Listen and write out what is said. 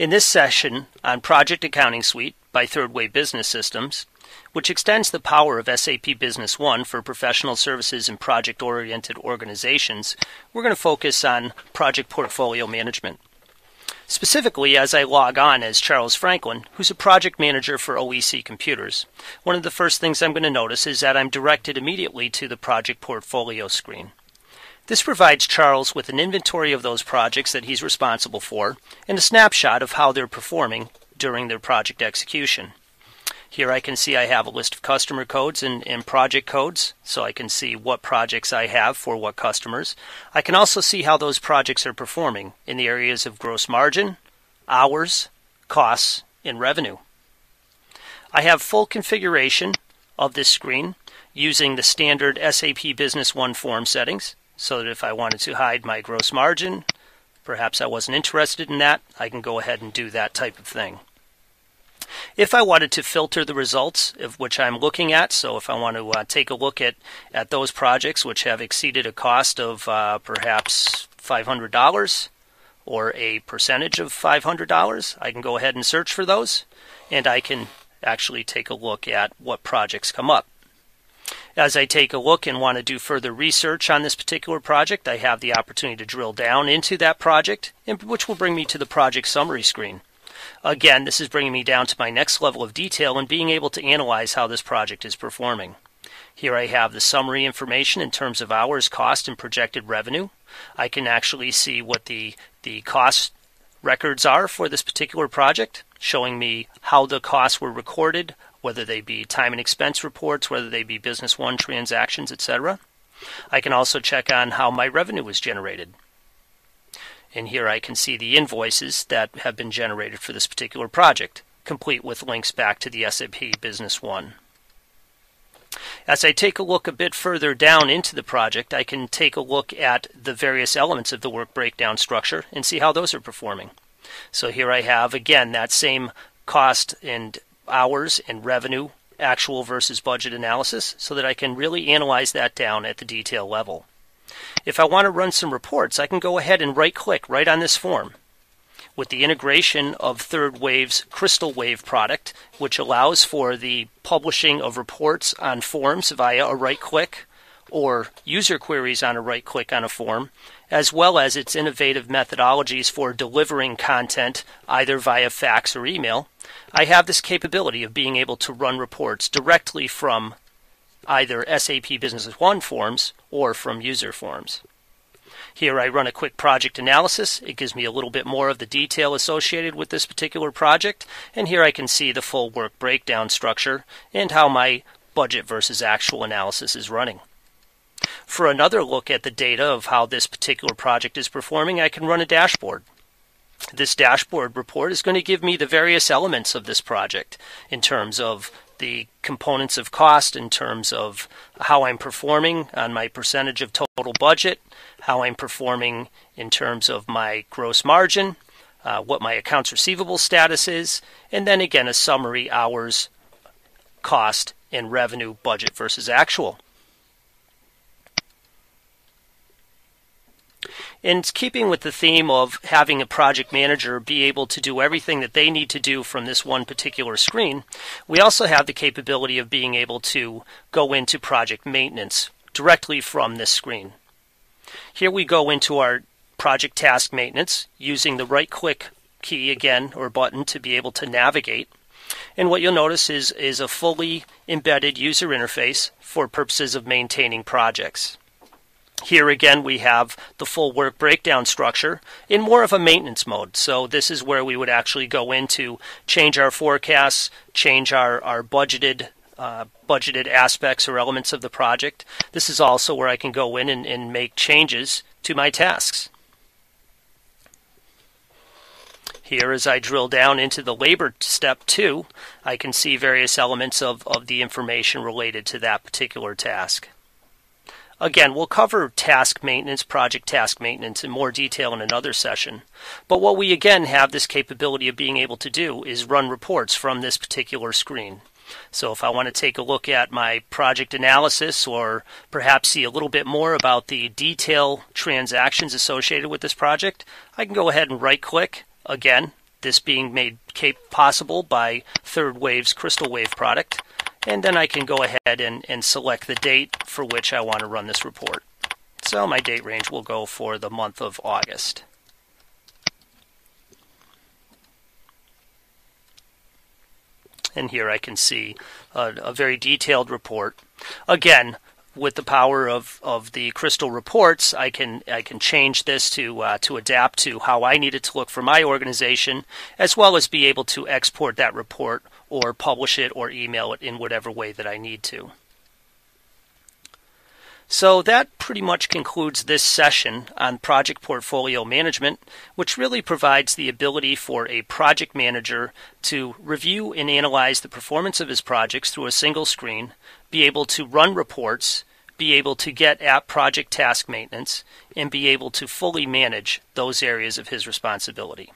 In this session on Project Accounting Suite by Third Wave Business Systems, which extends the power of SAP Business One for professional services and project oriented organizations, we're going to focus on project portfolio management. Specifically, as I log on as Charles Franklin, who's a project manager for OEC Computers, one of the first things I'm going to notice is that I'm directed immediately to the project portfolio screen. This provides Charles with an inventory of those projects that he's responsible for and a snapshot of how they're performing during their project execution. Here I can see I have a list of customer codes and, and, project codes, so I can see what projects I have for what customers. I can also see how those projects are performing in the areas of gross margin, hours, costs, and revenue. I have full configuration of this screen using the standard SAP Business One form settings, so that if I wanted to hide my gross margin, perhaps I wasn't interested in that, I can go ahead and do that type of thing. If I wanted to filter the results of which I'm looking at, so if I want to uh, take a look at, at those projects which have exceeded a cost of uh, perhaps $500 or a percentage of $500, I can go ahead and search for those and I can actually take a look at what projects come up. As I take a look and want to do further research on this particular project, I have the opportunity to drill down into that project, which will bring me to the project summary screen. Again, this is bringing me down to my next level of detail and being able to analyze how this project is performing. Here I have the summary information in terms of hours, cost, and projected revenue. I can actually see what the, the cost records are for this particular project, showing me how the costs were recorded, whether they be time and expense reports, whether they be Business One transactions, etc. I can also check on how my revenue was generated. And here I can see the invoices that have been generated for this particular project, complete with links back to the SAP Business One. As I take a look a bit further down into the project, I can take a look at the various elements of the work breakdown structure and see how those are performing. So here I have, again, that same cost and hours and revenue, actual versus budget analysis, so that I can really analyze that down at the detail level. If I want to run some reports, I can go ahead and right click right on this form. With the integration of Third Wave's Crystal Wave product, which allows for the publishing of reports on forms via a right click or user queries on a right click on a form, as well as its innovative methodologies for delivering content either via fax or email, I have this capability of being able to run reports directly from either SAP Business One forms or from user forms. Here I run a quick project analysis. It gives me a little bit more of the detail associated with this particular project. And here I can see the full work breakdown structure and how my budget versus actual analysis is running. For another look at the data of how this particular project is performing, I can run a dashboard. This dashboard report is going to give me the various elements of this project in terms of the components of cost, in terms of how I'm performing on my percentage of total budget, how I'm performing in terms of my gross margin, uh, what my accounts receivable status is, and then again a summary hours, cost, and revenue budget versus actual. In keeping with the theme of having a project manager be able to do everything that they need to do from this one particular screen, we also have the capability of being able to go into project maintenance directly from this screen. Here we go into our project task maintenance using the right click key again or button to be able to navigate. And what you'll notice is, is a fully embedded user interface for purposes of maintaining projects. Here again, we have the full work breakdown structure in more of a maintenance mode. So this is where we would actually go in to change our forecasts, change our, our budgeted uh, budgeted aspects or elements of the project. This is also where I can go in and, and make changes to my tasks. Here, as I drill down into the labor step two, I can see various elements of, of the information related to that particular task. Again, we'll cover task maintenance, project task maintenance in more detail in another session. But what we again have this capability of being able to do is run reports from this particular screen. So if I want to take a look at my project analysis or perhaps see a little bit more about the detail transactions associated with this project, I can go ahead and right click again this being made possible by Third Wave's Crystal Wave product. And then I can go ahead and, and select the date for which I want to run this report. So my date range will go for the month of August. And here I can see a, a very detailed report. Again, with the power of, of the crystal reports, I can I can change this to uh, to adapt to how I need it to look for my organization, as well as be able to export that report or publish it or email it in whatever way that I need to. So that pretty much concludes this session on project portfolio management, which really provides the ability for a project manager to review and analyze the performance of his projects through a single screen, be able to run reports, be able to get at project task maintenance, and be able to fully manage those areas of his responsibility.